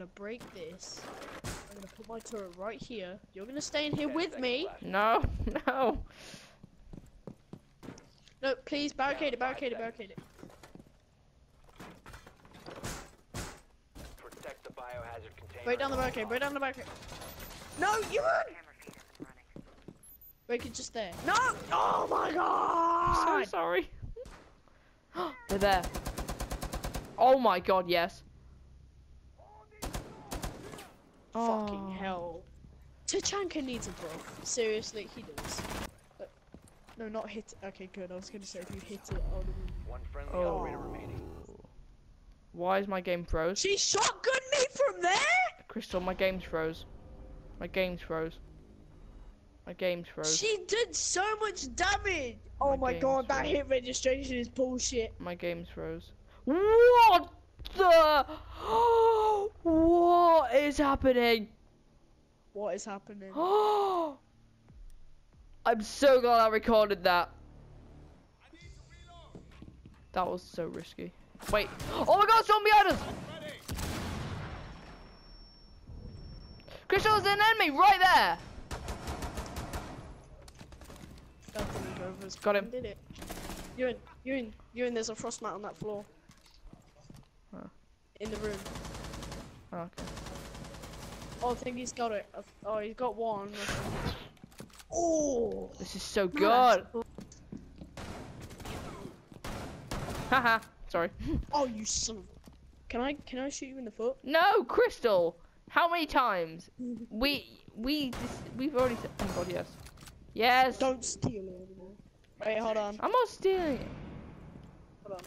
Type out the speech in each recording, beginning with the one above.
Gonna break this. I'm gonna put my turret right here. You're gonna stay in here with me. No, no. No, please barricade it, barricade it, barricade it. Protect the biohazard container. Break down the barricade, break down the barricade. No, you run! Break it just there. No! Oh my So god! sorry. They're there. Oh my god, yes. Fucking Oh. hell. Tachanka needs a bro. Seriously, he does. Uh, no, not hit. Okay, good. I was gonna say if you hit it, I would One friendly Oh. operator remaining. Why is my game froze? She shotgun me from there? Crystal, my game's froze. My game's froze. My game's froze. She did so much damage! Oh My my game's god, that hit registration is bullshit. My game's froze. What the? what is happening? What is happening? I'm so glad I recorded that. That was so risky. Wait. Oh my god, someone behind us! Crystal is an enemy right there! That didn't go over as Got him. Did it? You're in, you're in, you're in. There's a frost mat on that floor. Huh. In the room. Oh, okay. Oh, I think he's got it. Oh, he's got one. Oh! This is so good. Haha. Sorry. Oh, you son of. Can I can I shoot you in the foot? No, Crystal. How many times? We we dis- we've already. Oh my god, yes. Yes. Don't steal it anymore. Wait, hold on. I'm not stealing it. Hold on.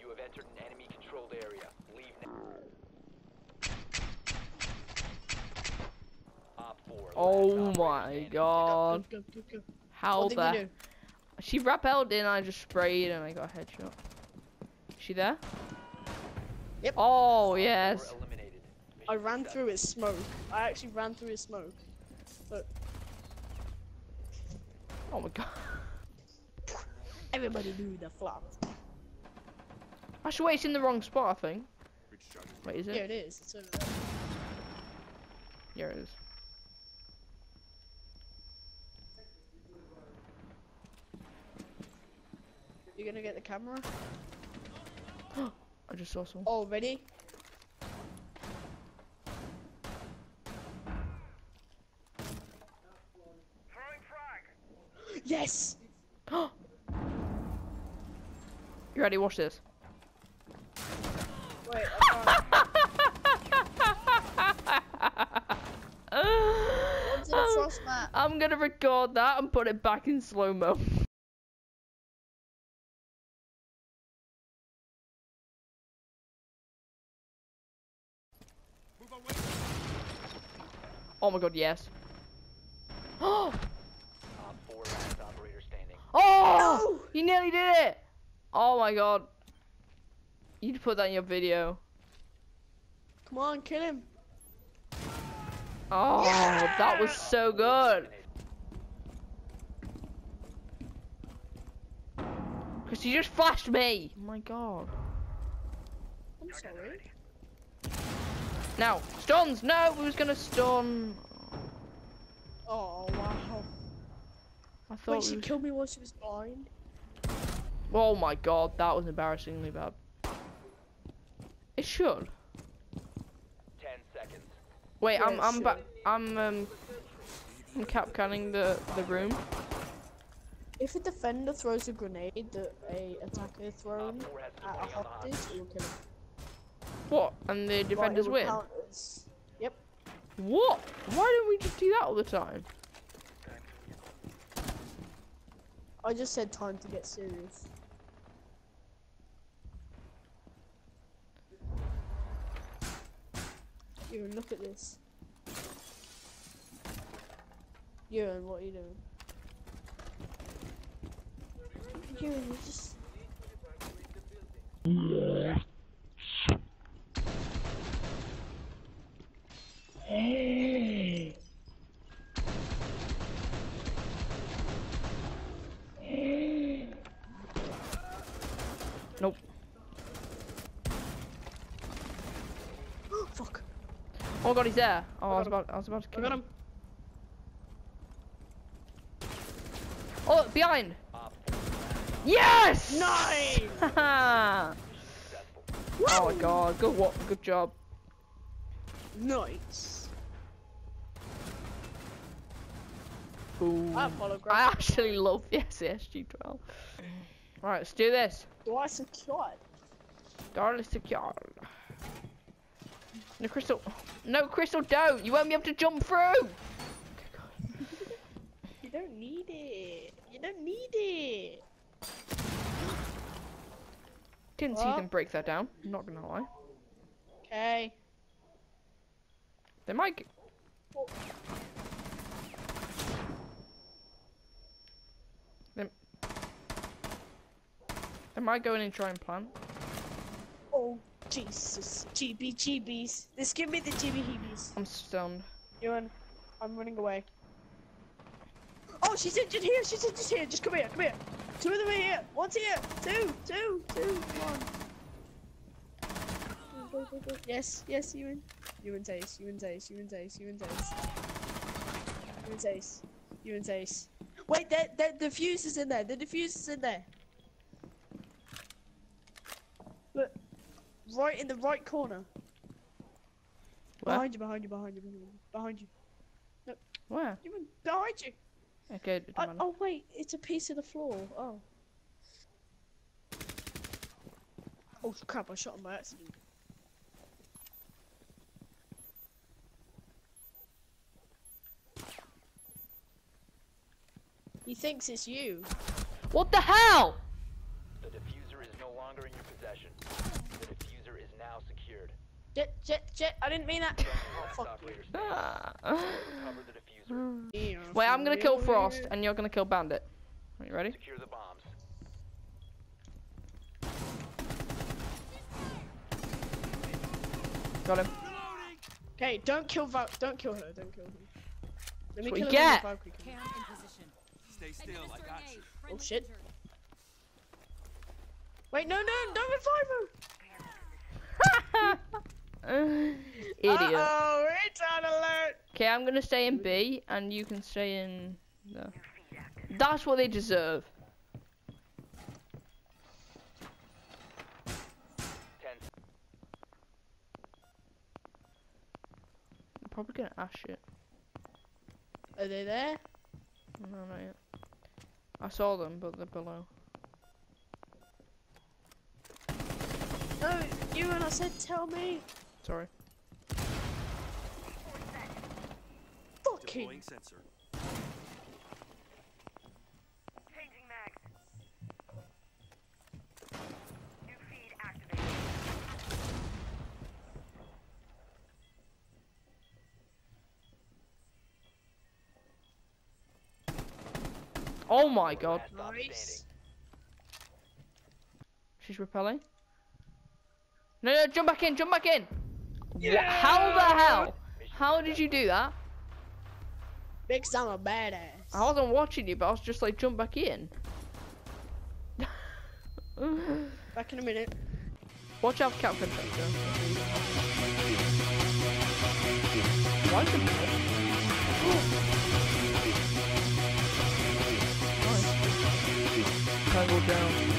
You have entered an enemy controlled area. Leave now. Op 4. Oh last operator my god. Go, go, go, go. How What did the? She rappelled in. I just sprayed and I got a headshot. She there? Yep. Oh Four yes. I ran through his smoke. I actually ran through his smoke. Look. Oh my god. Everybody knew the flop. Actually, wait, it's in the wrong spot. I think. Wait, is it? Yeah, it is. It's over there. Yeah, it is. Gonna get the camera? I just saw someone. Oh, ready? Yes! You ready? Watch this. Wait, I can't. Onto the frost mat. I'm gonna record that and put it back in slow Oh my god, yes. Oh, Op 4 operator standing. oh! You nearly did it! Oh my god. You need to put that in your video. Come on, kill him. Oh, that was so good. Because you just flashed me. Oh my god. I'm sorry. Now, stuns! No, who's gonna stun. Oh wow. I thought Wait, she was- killed me while she was blind. Oh my god, that was embarrassingly bad. It should. 10 seconds. Wait, I'm I'm sure. ba- I'm um I'm cap canning the the room. If a defender throws a grenade that a attacker thrown Op 4 has been at a running on the hostage, hostage. it will kill him. What? And the defenders win. as- Yep. What? Why don't we just do that all the time? I just said time to get serious. Ewan, look at this. Ewan, what are you doing? Ewan, you just. Nope. Oh, fuck. Oh god, he's there. Oh, I was him. about I was about to I kill him. him. Oh, behind. Op Yes! Nice! oh my god, good what? Good job. Nice. I actually love the SSG12. Alright, let's do this. Do I secured? Darling secure. No crystal. No crystal, don't. You won't be able to jump through. You don't need it. You don't need it. Didn't see them break that down. Not gonna lie. Okay. They might. They, they might go in and try and plant. Oh, Jesus. GB GBs. This give me the GB heebies. I'm stunned. Ewan, I'm running away. Oh, she's injured here. She's injured here. Just come here. Come here. Two of them are here. One's here. Two. Two. Two. One. Go, go, go, go. Yes. Yes, Ewan. Ewan's ace. Ace. Ewan's ace. Ewan's ace. Ewan's ace. Ewan's ace. Wait, the fuse is in there. The diffuse is in there. Look. Right in the right corner. Where? Behind you, behind you, behind you, behind you. You. Where? Even behind you. Okay. Oh, oh wait, it's a piece of the floor. Oh. Oh crap! I shot him by accident. He thinks it's you. What the hell? The diffuser is no longer in your possession. The diffuser is now secured. Jet, jet, jet. I didn't mean that. Oh, Last fuck operator you. standing. Recover the diffuser. Wait, I'm gonna kill Frost, and you're gonna kill Bandit. Are you ready? Secure the bombs. Got him. Okay, don't kill Val. Don't kill her. Don't kill her. Let me kill you her with get. Stay still, I got you. Oh shit. Wait, no, no, don't revive him! Idiot. Uh oh, retard alert. Okay, I'm gonna stay in B, and you can stay in. The... That's what they deserve. Ten. I'm probably gonna ash it. Are they there? No, not yet. I saw them, but they're below. No, you and I said tell me. Sorry. Fucking. Oh my god. Last stop standing. Nice. She's repelling. No, no, jump back in, jump back in. Wha- How the hell? How did you do that? Because I'm a badass. I wasn't watching you, but I was just like, jump back in. Back in a minute. Watch out for. Why Nice. Tangled down.